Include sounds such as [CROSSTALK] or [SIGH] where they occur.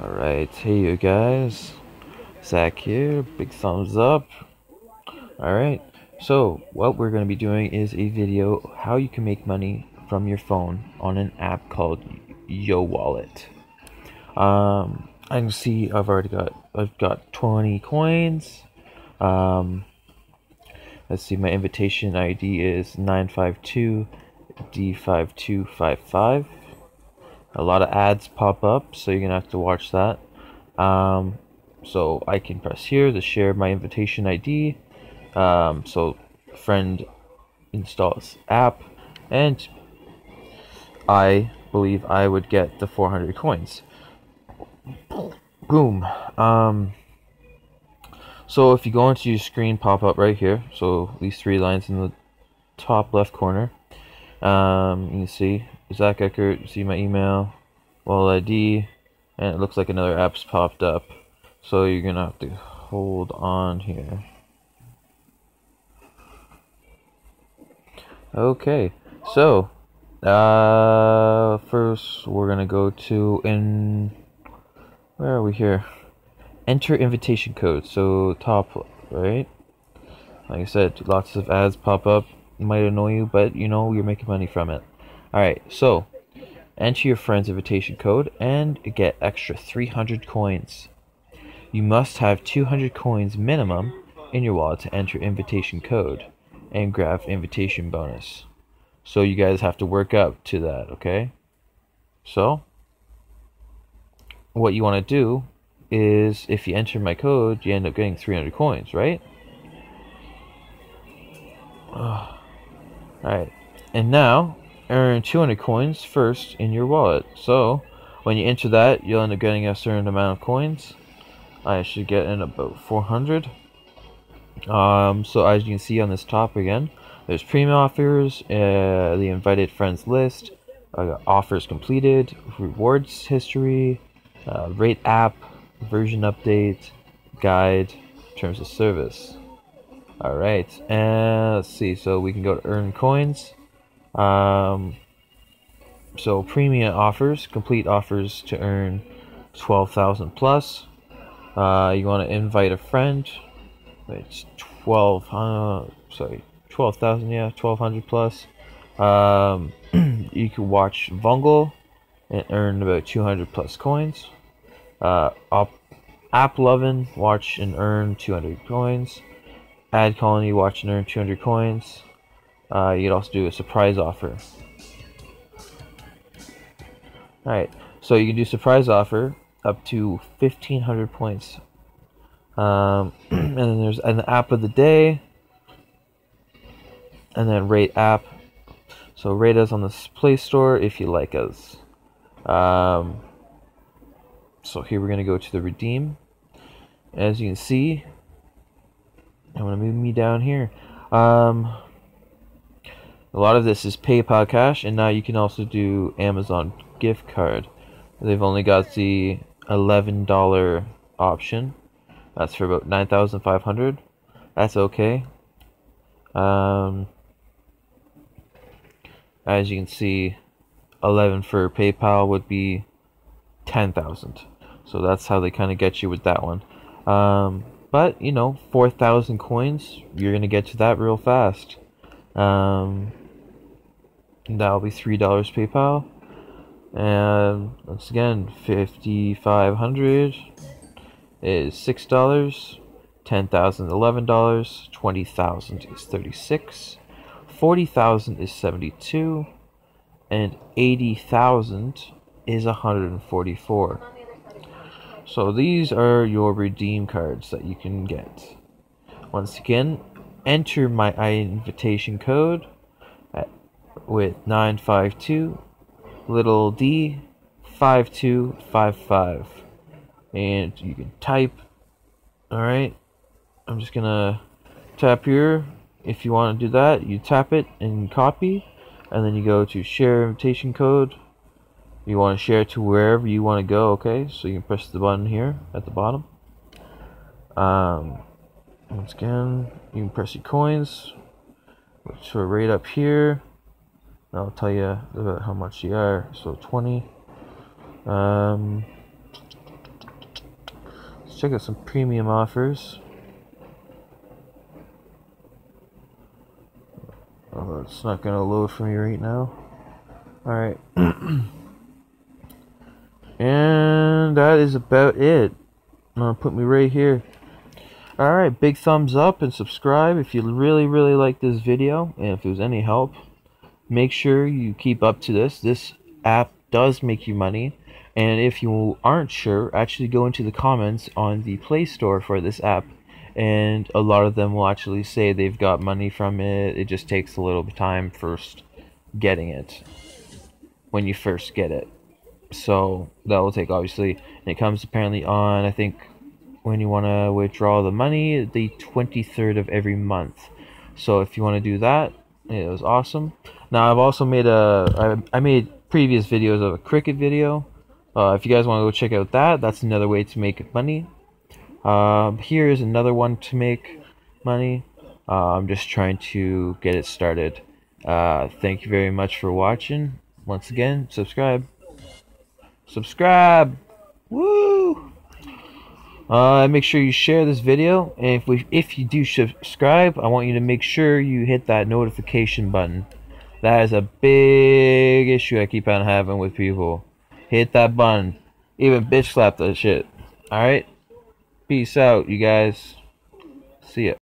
Alright, hey you guys. Zac here, big thumbs up. Alright, so what we're going to be doing is a video how you can make money from your phone on an app called Yo Wallet. Um, I can see I've already got I've got 20 coins. Um, let's see, my invitation ID is 952 D5255 a lot of ads pop up, so you're gonna have to watch that. Um, so I can press here to share my invitation ID. Um, so friend installs app, and I believe I would get the 400 coins. Boom. Um, so if you go into your screen pop up right here, so these three lines in the top left corner, um, you can see Zac Eckert, see my email, wallet ID, and it looks like another app's popped up. So you're gonna have to hold on here. Okay, so uh, first we're gonna go to in where are we here? Enter invitation code. So top right. Like I said, lots of ads pop up. It might annoy you, but you know you're making money from it. Alright, so enter your friend's invitation code and get extra 300 coins. You must have 200 coins minimum in your wallet to enter invitation code and grab invitation bonus. So you guys have to work up to that, okay? So, what you want to do is if you enter my code, you end up getting 300 coins, right? Alright, and now earn 200 coins first in your wallet. So, when you enter that, you'll end up getting a certain amount of coins. I should get in about 400. Um, so as you can see on this top again, there's premium offers, uh, the invited friends list, uh, offers completed, rewards history, uh, rate app, version update, guide, terms of service. Alright, and let's see, so we can go to earn coins. Um, so premium offers, complete offers to earn 12,000 plus. Uh, you want to invite a friend. It's 12, uh, sorry, 12,000, yeah, 1,200 plus. Um, [CLEARS THROAT] you can watch Vungle and earn about 200 plus coins. Uh, Op- AppLovin, watch and earn 200 coins. Ad Colony, watch and earn 200 coins. Uh, you could also do a surprise offer. Alright, so you can do surprise offer up to 1500 points. Um, [CLEARS THROAT] and then there's an app of the day. And then rate app. So rate us on the Play Store if you like us. Um, so here we're going to go to the redeem. As you can see, I'm going to move me down here. Um, a lot of this is PayPal Cash, and now you can also do Amazon gift card. They've only got the $11 option. That's for about 9500 That's okay. Um, as you can see, 11 for PayPal would be 10,000. So that's how they kind of get you with that one. Um, but, you know, 4,000 coins, you're going to get to that real fast. Um, that'll be three dollars PayPal. And once again, fifty five hundred is six dollars. Ten thousand eleven dollars. Twenty thousand is thirty six. Forty thousand is seventy two. And eighty thousand is a hundred and forty four. So these are your redeem cards that you can get. Once again, enter my invitation code with 952 little d 5255 and you can type alright I'm just gonna tap here if you want to do that you tap it and copy and then you go to share invitation code. You want to share to wherever you want to go okay? So you can press the button here at the bottom. Um, once again you can press your coins which are right up here I'll tell you about how much they are. So 20. Um, check out some premium offers. Oh, it's not gonna load for me right now. Alright. [CLEARS THROAT] and that is about it. I'm put me right here. Alright, big thumbs up and subscribe if you really, really like this video and if it was any help. Make sure you keep up to this. This app does make you money. And if you aren't sure, actually go into the comments on the Play Store for this app. And a lot of them will actually say they've got money from it. It just takes a little time first getting it. When you first get it. So that will take obviously. And it comes apparently on, I think, when you want to withdraw the money the 23rd of every month. So if you want to do that, it was awesome. Now I've also made a I, I made previous videos of a Qriket video. Uh, if you guys want to go check out that, that's another way to make money. Uh, here is another one to make money. Uh, I'm just trying to get it started. Uh, thank you very much for watching. Once again, subscribe. Subscribe. Woo! Uh, make sure you share this video, and if we, if you do subscribe, I want you to make sure you hit that notification button. That is a big issue I keep on having with people. Hit that button, even bitch slap that shit. All right, peace out, you guys. See ya.